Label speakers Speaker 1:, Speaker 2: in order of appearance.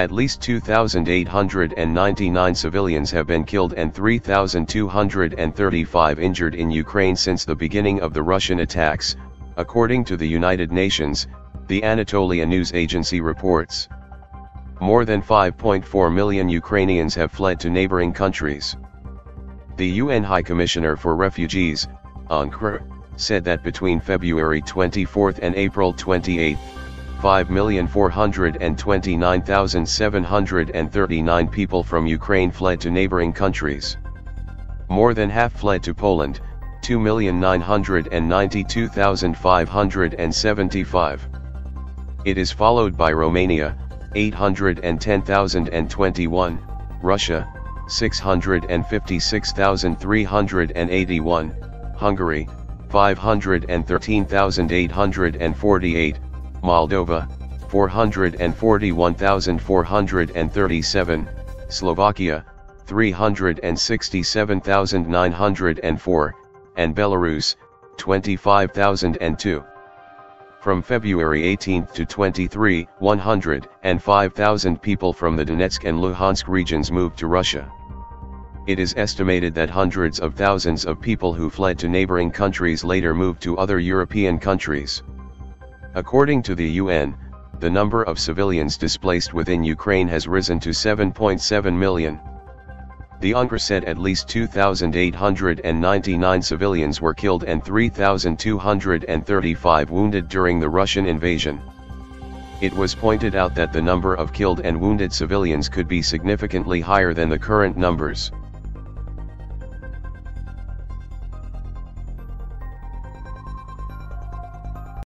Speaker 1: At least 2,899 civilians have been killed and 3,235 injured in Ukraine since the beginning of the Russian attacks, according to the United Nations, the Anatolia news agency reports. More than 5.4 million Ukrainians have fled to neighboring countries. The UN High Commissioner for Refugees, UNHCR, said that between February 24 and April 28, 5,429,739 people from Ukraine fled to neighboring countries. More than half fled to Poland, 2,992,575. It is followed by Romania, 810,021, Russia, 656,381, Hungary, 513,848, Moldova, 441,437, Slovakia, 367,904, and Belarus, 25,002. From February 18 to 23, 105,000 people from the Donetsk and Luhansk regions moved to Russia. It is estimated that hundreds of thousands of people who fled to neighboring countries later moved to other European countries. According to the UN, the number of civilians displaced within Ukraine has risen to 7.7 million. The UNRWA said at least 2,899 civilians were killed and 3,235 wounded during the Russian invasion. It was pointed out that the number of killed and wounded civilians could be significantly higher than the current numbers.